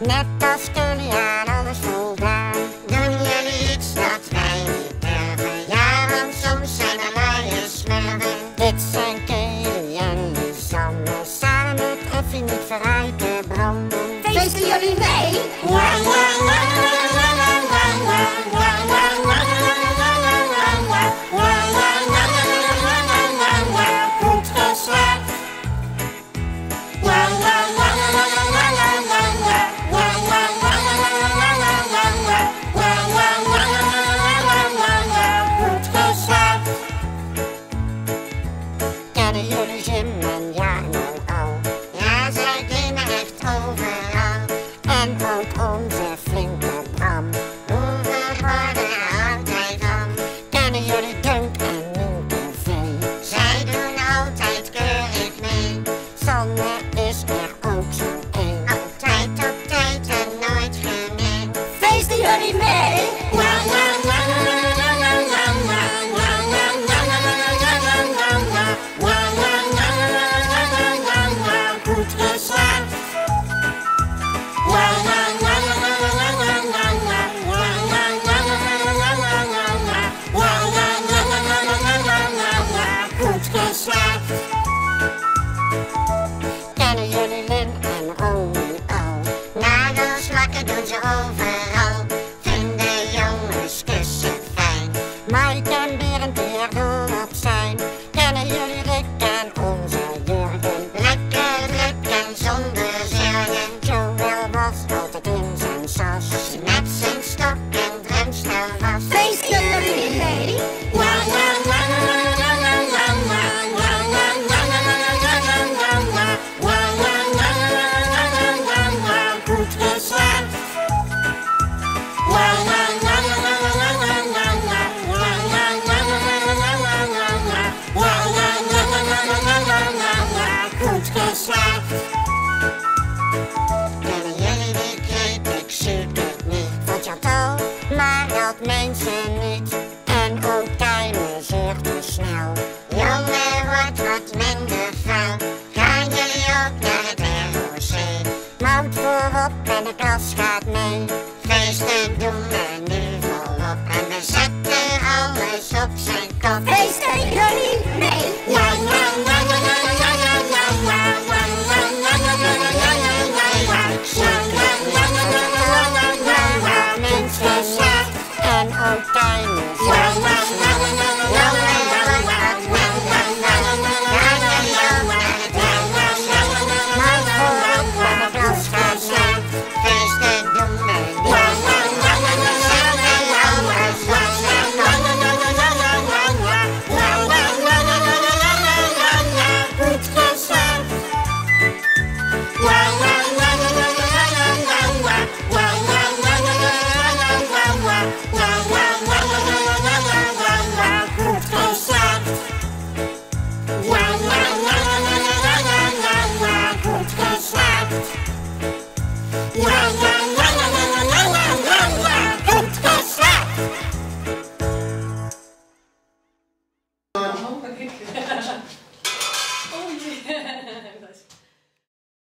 Net als toen je aan alles voldaan, doen jullie iets dat wij niet durven. Ja, want soms zijn er luie smurven. Dit zijn Kelly en Lisanne, samen met Effie niet verrijken branden. Feesten jullie mee? Ja, ja. out on Let's. ze niet. En ook Tijmen zegt te snel. Jongen, wordt wat minder vuil. Ga jullie ook naar het ROC? Mout voorop en de klas gaat mee. Feesten doen we nu volop. En we zetten alles op zijn kop. Feesten jullie mee! Happy Thank you.